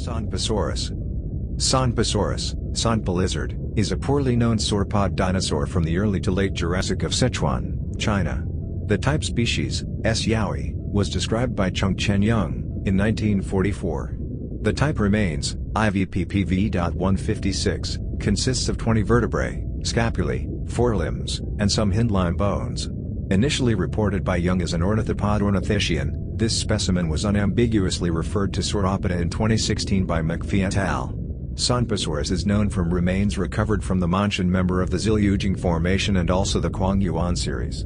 Sanpasaurus. Sanpasaurus, Sanpa lizard, is a poorly known sauropod dinosaur from the early to late Jurassic of Sichuan, China. The type species, S. yaoi, was described by Chung Chien Young, in 1944. The type remains, IVPPV.156, consists of 20 vertebrae, scapulae, forelimbs, and some hindlimb bones. Initially reported by Young as an ornithopod ornithischian, this specimen was unambiguously referred to Sauropoda in 2016 by McPhee et al. Sanpasaurus is known from remains recovered from the Maanshan member of the Ziliujing Formation and also the Kuangyuan series.